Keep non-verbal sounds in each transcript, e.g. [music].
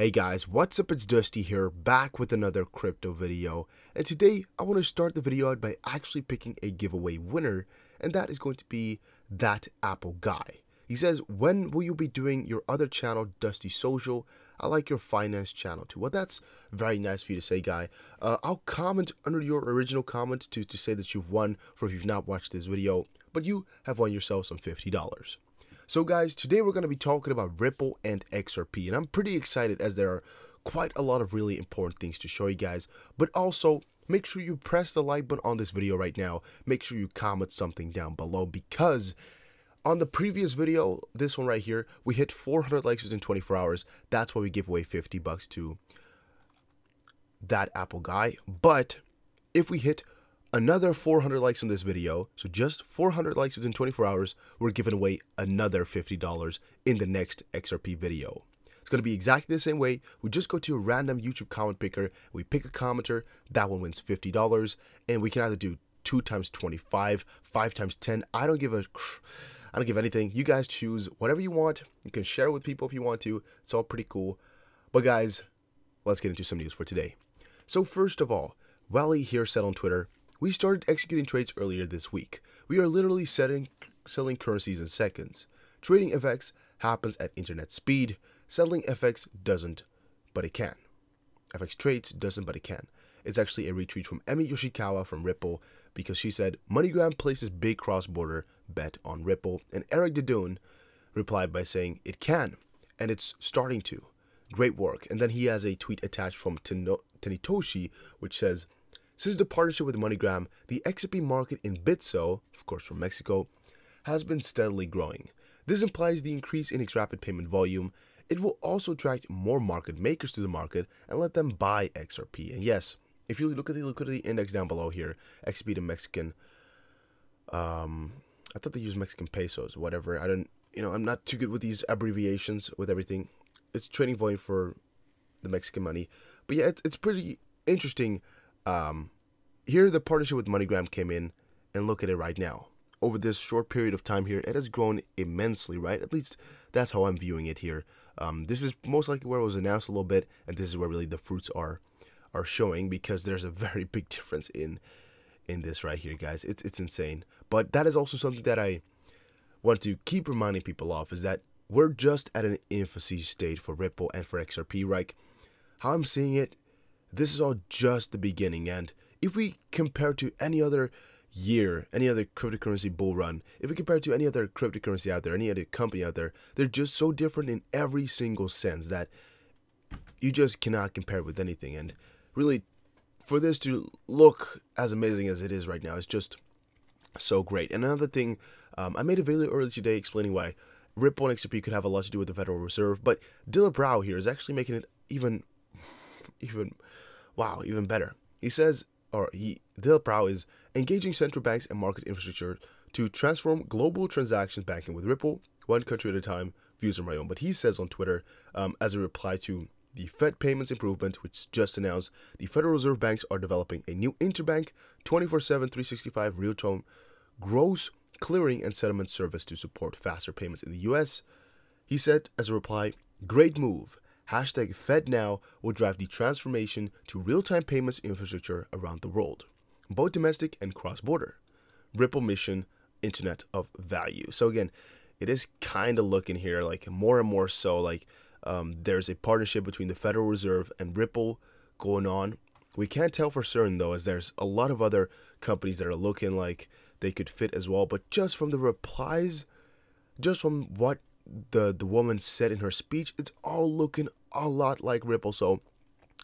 Hey guys, what's up? It's Dusty here, back with another crypto video. And today, I want to start the video out by actually picking a giveaway winner, and that is going to be that Apple guy. He says, when will you be doing your other channel, Dusty Social? I like your finance channel too. Well, that's very nice for you to say, guy. Uh, I'll comment under your original comment to, to say that you've won for if you've not watched this video, but you have won yourself some $50. So guys, today we're going to be talking about Ripple and XRP, and I'm pretty excited as there are quite a lot of really important things to show you guys, but also make sure you press the like button on this video right now. Make sure you comment something down below because on the previous video, this one right here, we hit 400 likes within 24 hours. That's why we give away 50 bucks to that Apple guy. But if we hit another 400 likes on this video. So just 400 likes within 24 hours, we're giving away another $50 in the next XRP video. It's going to be exactly the same way. We just go to a random YouTube comment picker, we pick a commenter, that one wins $50, and we can either do 2 times 25, 5 times 10. I don't give a I don't give anything. You guys choose whatever you want. You can share it with people if you want to. It's all pretty cool. But guys, let's get into some news for today. So first of all, Wally here said on Twitter, we started executing trades earlier this week. We are literally setting, selling currencies in seconds. Trading FX happens at internet speed. Settling FX doesn't, but it can. FX trades doesn't, but it can. It's actually a retweet from Emi Yoshikawa from Ripple because she said MoneyGram places big cross-border bet on Ripple, and Eric Dadun replied by saying it can, and it's starting to. Great work. And then he has a tweet attached from Tenitoshi which says, since the partnership with MoneyGram, the XRP market in Bitso, of course from Mexico, has been steadily growing. This implies the increase in its rapid payment volume. It will also attract more market makers to the market and let them buy XRP. And yes, if you look at the liquidity index down below here, XRP to Mexican, um, I thought they use Mexican pesos, whatever. I don't, you know, I'm not too good with these abbreviations with everything. It's trading volume for the Mexican money, but yeah, it's, it's pretty interesting um, here, the partnership with MoneyGram came in, and look at it right now. Over this short period of time here, it has grown immensely, right? At least that's how I'm viewing it here. Um, this is most likely where it was announced a little bit, and this is where really the fruits are are showing because there's a [laughs] very big difference in in this right here, guys. It's it's insane. But that is also something that I want to keep reminding people of is that we're just at an infancy stage for Ripple and for XRP. Right? How I'm seeing it this is all just the beginning. And if we compare to any other year, any other cryptocurrency bull run, if we compare to any other cryptocurrency out there, any other company out there, they're just so different in every single sense that you just cannot compare with anything. And really, for this to look as amazing as it is right now, it's just so great. And another thing, um, I made a video earlier today explaining why Ripple and XRP could have a lot to do with the Federal Reserve, but Dilip Rao here is actually making it even even, wow, even better. He says, or he, Dilip Rao is engaging central banks and market infrastructure to transform global transaction banking with Ripple, one country at a time, views are my own. But he says on Twitter, um, as a reply to the Fed payments improvement, which just announced, the Federal Reserve banks are developing a new interbank 24 7, 365 real time gross clearing and settlement service to support faster payments in the US. He said, as a reply, great move hashtag FedNow will drive the transformation to real-time payments infrastructure around the world, both domestic and cross-border. Ripple mission, Internet of Value. So again, it is kind of looking here like more and more so like um, there's a partnership between the Federal Reserve and Ripple going on. We can't tell for certain though, as there's a lot of other companies that are looking like they could fit as well. But just from the replies, just from what the the woman said in her speech, it's all looking a lot like Ripple, so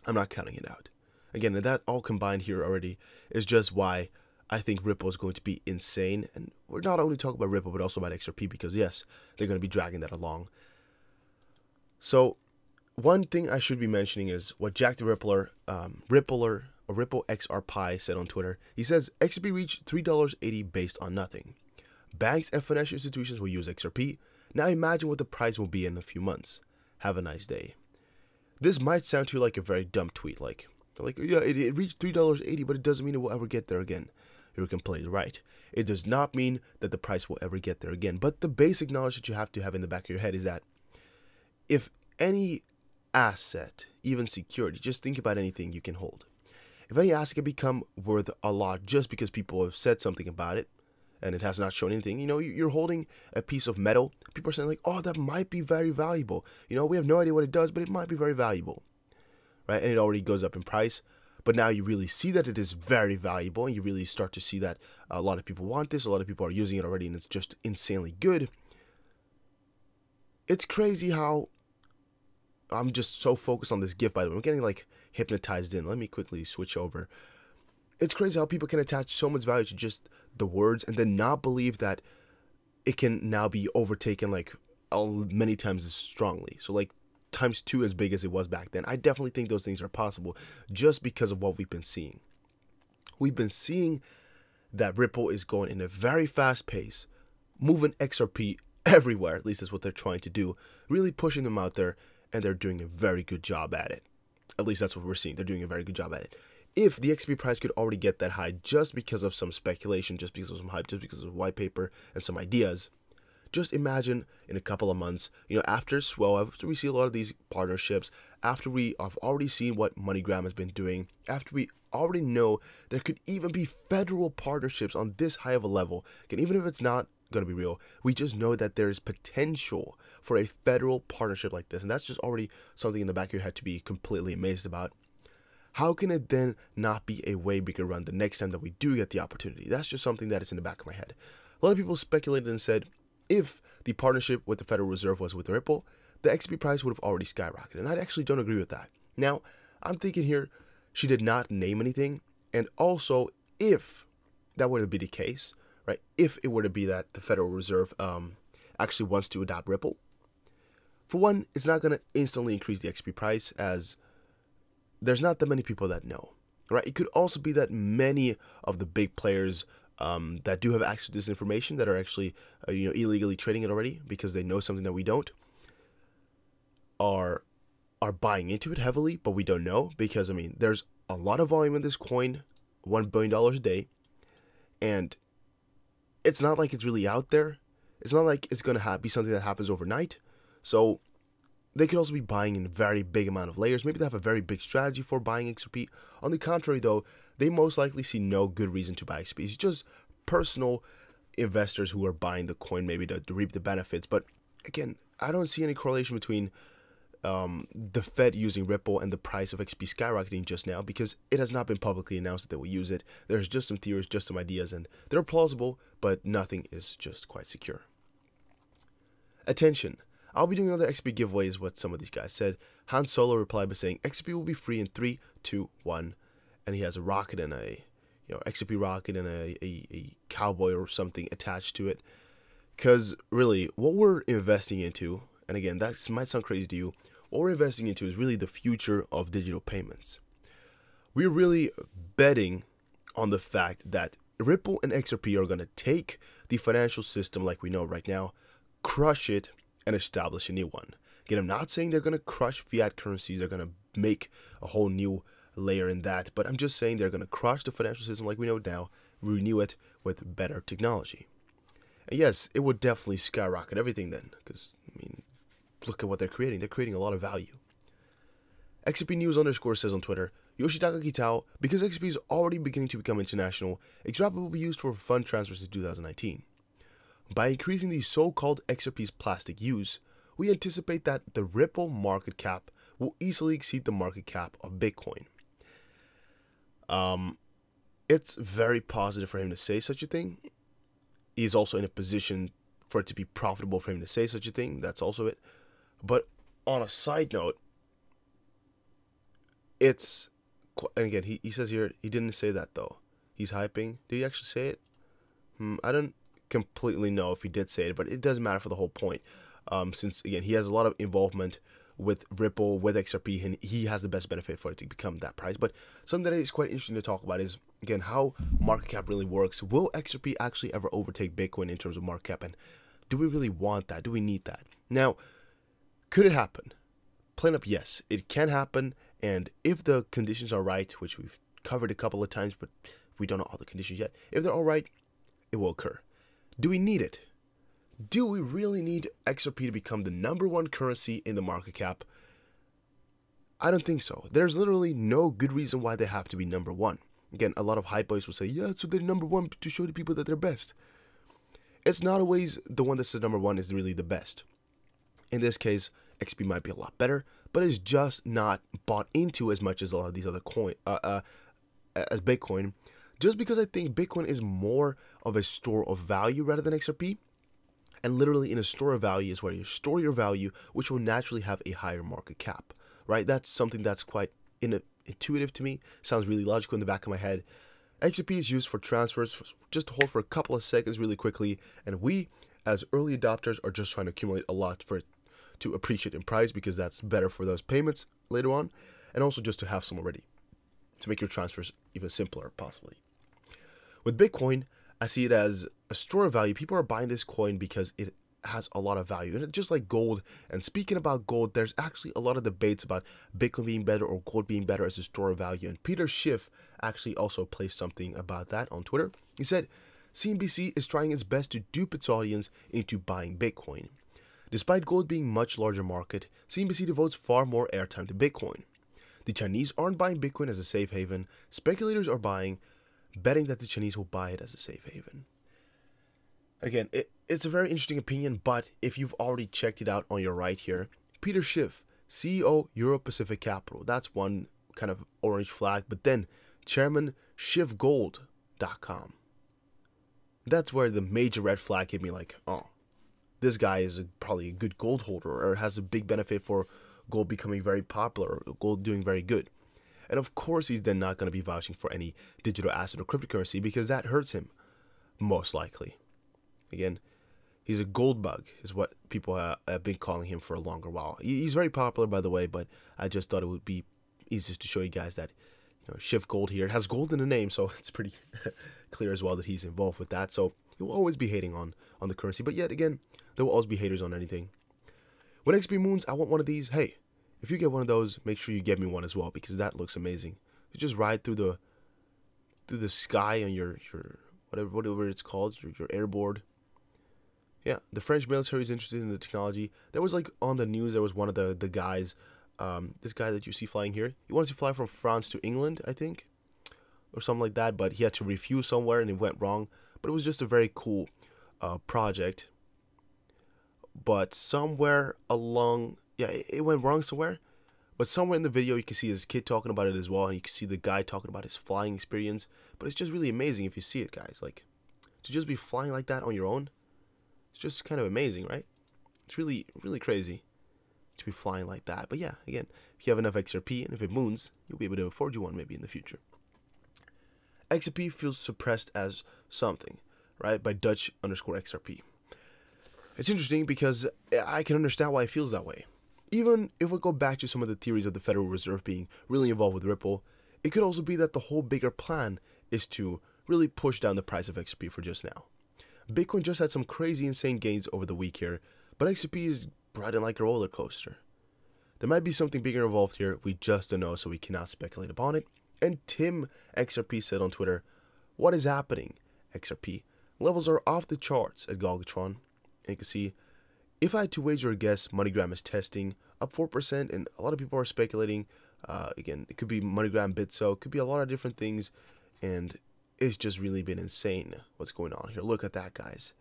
I'm not counting it out. Again, that all combined here already is just why I think Ripple is going to be insane. And we're not only talking about Ripple, but also about XRP because, yes, they're going to be dragging that along. So, one thing I should be mentioning is what Jack the Rippler, um, Rippler, or Ripple XR Pi said on Twitter. He says XRP reached $3.80 based on nothing. Banks and financial institutions will use XRP. Now imagine what the price will be in a few months. Have a nice day. This might sound to you like a very dumb tweet, like, like yeah, it, it reached three dollars eighty, but it doesn't mean it will ever get there again. You're completely right. It does not mean that the price will ever get there again. But the basic knowledge that you have to have in the back of your head is that if any asset, even security, just think about anything you can hold. If any asset can become worth a lot just because people have said something about it, and it has not shown anything, you know, you're holding a piece of metal. People are saying like, "Oh, that might be very valuable." You know, we have no idea what it does, but it might be very valuable, right? And it already goes up in price. But now you really see that it is very valuable, and you really start to see that a lot of people want this. A lot of people are using it already, and it's just insanely good. It's crazy how I'm just so focused on this gift. By the way, I'm getting like hypnotized in. Let me quickly switch over it's crazy how people can attach so much value to just the words and then not believe that it can now be overtaken like many times as strongly. So like times two as big as it was back then. I definitely think those things are possible just because of what we've been seeing. We've been seeing that Ripple is going in a very fast pace, moving XRP everywhere. At least that's what they're trying to do, really pushing them out there, and they're doing a very good job at it. At least that's what we're seeing. They're doing a very good job at it if the XP price could already get that high just because of some speculation, just because of some hype, just because of white paper and some ideas, just imagine in a couple of months, you know, after Swell, after we see a lot of these partnerships, after we have already seen what MoneyGram has been doing, after we already know there could even be federal partnerships on this high of a level, and even if it's not going to be real, we just know that there is potential for a federal partnership like this. And that's just already something in the back of your head to be completely amazed about how can it then not be a way bigger run the next time that we do get the opportunity? That's just something that is in the back of my head. A lot of people speculated and said if the partnership with the Federal Reserve was with Ripple, the XP price would have already skyrocketed. And I actually don't agree with that. Now, I'm thinking here she did not name anything. And also, if that were to be the case, right? If it were to be that the Federal Reserve um, actually wants to adopt Ripple, for one, it's not going to instantly increase the XP price as there's not that many people that know, right? It could also be that many of the big players um, that do have access to this information that are actually uh, you know illegally trading it already because they know something that we don't are are buying into it heavily, but we don't know because I mean there's a lot of volume in this coin, one billion dollars a day, and it's not like it's really out there. It's not like it's gonna be something that happens overnight. So they could also be buying in a very big amount of layers. Maybe they have a very big strategy for buying XRP. On the contrary, though, they most likely see no good reason to buy XRP. It's just personal investors who are buying the coin maybe to, to reap the benefits. But again, I don't see any correlation between um, the Fed using Ripple and the price of XP skyrocketing just now because it has not been publicly announced that they will use it. There's just some theories, just some ideas, and they're plausible, but nothing is just quite secure. Attention. I'll be doing another XP giveaways, what some of these guys said. Han Solo replied by saying XP will be free in 3, 2, 1. and he has a rocket and a you know XP rocket and a, a, a cowboy or something attached to it. Because really, what we're investing into, and again, that might sound crazy to you, what we're investing into is really the future of digital payments. We're really betting on the fact that Ripple and XRP are going to take the financial system like we know right now, crush it, and establish a new one. Again, I'm not saying they're going to crush fiat currencies, they're going to make a whole new layer in that, but I'm just saying they're going to crush the financial system like we know now, renew it with better technology. And yes, it would definitely skyrocket everything then, because, I mean, look at what they're creating. They're creating a lot of value. XRP News underscore says on Twitter, Yoshitaka Kitao, because XRP is already beginning to become international, XRP will be used for fund transfers in 2019. By increasing the so-called XRP's plastic use, we anticipate that the Ripple market cap will easily exceed the market cap of Bitcoin. Um, it's very positive for him to say such a thing. He's also in a position for it to be profitable for him to say such a thing. That's also it. But on a side note, it's and again he, he says here he didn't say that though. He's hyping. Did he actually say it? Hmm, I don't completely know if he did say it, but it doesn't matter for the whole point. Um, since again he has a lot of involvement with Ripple, with XRP, and he has the best benefit for it to become that price. But something that is quite interesting to talk about is again how market cap really works. Will XRP actually ever overtake Bitcoin in terms of market cap? And do we really want that? Do we need that? Now, could it happen? Plain up, yes, it can happen. And if the conditions are right, which we've covered a couple of times, but we don't know all the conditions yet, if they're all right, it will occur. Do we need it? Do we really need XRP to become the number one currency in the market cap? I don't think so. There's literally no good reason why they have to be number one. Again, a lot of hype boys will say, yeah, so they're number one to show the people that they're best. It's not always the one that's the number one is really the best. In this case, XRP might be a lot better, but it's just not bought into as much as a lot of these other coin, uh, uh, as Bitcoin. Just because I think Bitcoin is more of a store of value rather than XRP, and literally in a store of value is where you store your value, which will naturally have a higher market cap, right? That's something that's quite in intuitive to me. Sounds really logical in the back of my head. XRP is used for transfers, just to hold for a couple of seconds really quickly, and we, as early adopters, are just trying to accumulate a lot for it to appreciate in price because that's better for those payments later on, and also just to have some already to make your transfers even simpler, possibly. With Bitcoin, I see it as a store of value. People are buying this coin because it has a lot of value. And just like gold, and speaking about gold, there's actually a lot of debates about Bitcoin being better or gold being better as a store of value. And Peter Schiff actually also placed something about that on Twitter. He said, CNBC is trying its best to dupe its audience into buying Bitcoin. Despite gold being much larger market, CNBC devotes far more airtime to Bitcoin. The Chinese aren't buying Bitcoin as a safe haven. Speculators are buying, betting that the Chinese will buy it as a safe haven. Again, it, it's a very interesting opinion, but if you've already checked it out on your right here, Peter Schiff, CEO Euro Pacific Capital, that's one kind of orange flag, but then chairman schiffgold.com. That's where the major red flag hit me like, oh, this guy is a, probably a good gold holder or has a big benefit for gold becoming very popular or gold doing very good. And of course, he's then not going to be vouching for any digital asset or cryptocurrency because that hurts him, most likely. Again, he's a gold bug, is what people have been calling him for a longer while. He's very popular, by the way, but I just thought it would be easiest to show you guys that, you know, Schiff Gold here it has gold in the name, so it's pretty [laughs] clear as well that he's involved with that. So he will always be hating on on the currency, but yet again, there will always be haters on anything. When XP Moons, I want one of these. Hey, if you get one of those, make sure you get me one as well because that looks amazing. You just ride through the through the sky on your your whatever whatever it's called, your, your airboard. Yeah, the French military is interested in the technology. There was like on the news, there was one of the the guys, um, this guy that you see flying here. He wanted to fly from France to England, I think, or something like that. But he had to refuse somewhere and it went wrong. But it was just a very cool uh, project. But somewhere along, yeah, it, it went wrong somewhere. But somewhere in the video, you can see his kid talking about it as well, and you can see the guy talking about his flying experience. But it's just really amazing if you see it, guys. Like, to just be flying like that on your own, it's just kind of amazing, right? It's really, really crazy to be flying like that. But yeah, again, if you have enough XRP and if it moons, you'll be able to afford you one maybe in the future. XRP feels suppressed as something, right? By Dutch underscore XRP. It's interesting because I can understand why it feels that way. Even if we go back to some of the theories of the Federal Reserve being really involved with Ripple, it could also be that the whole bigger plan is to really push down the price of XRP for just now. Bitcoin just had some crazy insane gains over the week here, but XRP is riding like a roller coaster. There might be something bigger involved here, we just don't know, so we cannot speculate upon it. And Tim XRP said on Twitter, What is happening, XRP? Levels are off the charts at Galgatron. And you can see, if I had to wager a guess, MoneyGram is testing up 4%, and a lot of people are speculating. Uh, again, it could be MoneyGram, Bitso, it could be a lot of different things. And it's just really been insane what's going on here. Look at that, guys.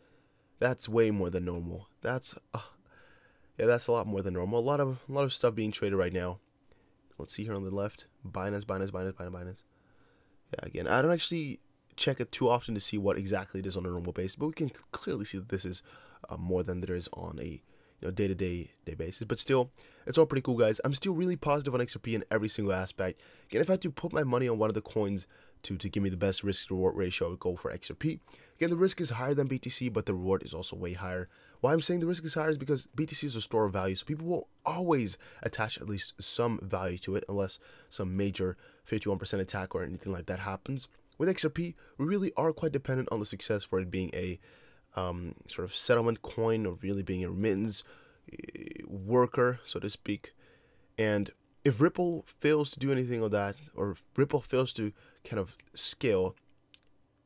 That's way more than normal. That's uh, yeah, that's a lot more than normal. A lot of a lot of stuff being traded right now. Let's see here on the left. Binance, Binance, Binance, Binance, Binance. Yeah, again, I don't actually check it too often to see what exactly it is on a normal basis, but we can clearly see that this is uh, more than there is on a you know day-to-day day basis. But still, it's all pretty cool, guys. I'm still really positive on XRP in every single aspect. Again, if I had to put my money on one of the coins to, to give me the best risk reward ratio, I would go for XRP. Again, the risk is higher than BTC, but the reward is also way higher. Why I'm saying the risk is higher is because BTC is a store of value, so people will always attach at least some value to it unless some major 51% attack or anything like that happens. With XRP, we really are quite dependent on the success for it being a um, sort of settlement coin or really being a remittance eh, worker, so to speak. And if Ripple fails to do anything of that, or if Ripple fails to kind of scale,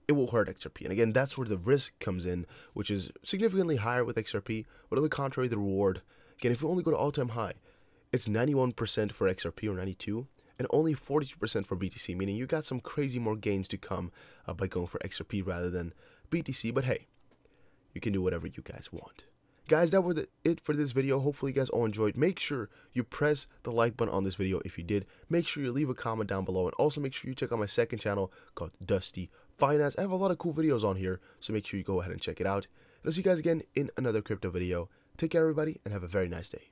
it will hurt XRP. And again, that's where the risk comes in, which is significantly higher with XRP. But on the contrary, the reward, again, if you only go to all time high, it's 91% for XRP or 92 and only 42% for BTC, meaning you got some crazy more gains to come uh, by going for XRP rather than BTC. But hey, you can do whatever you guys want. Guys, that was it for this video. Hopefully, you guys all enjoyed. Make sure you press the like button on this video if you did. Make sure you leave a comment down below. And also make sure you check out my second channel called Dusty Finance. I have a lot of cool videos on here, so make sure you go ahead and check it out. And I'll see you guys again in another crypto video. Take care, everybody, and have a very nice day.